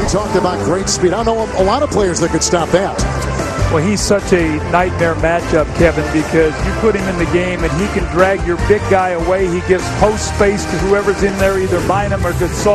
You talked about great speed. I know a lot of players that could stop that. Well, he's such a nightmare matchup, Kevin, because you put him in the game and he can drag your big guy away. He gives post space to whoever's in there, either Bynum or Gasol.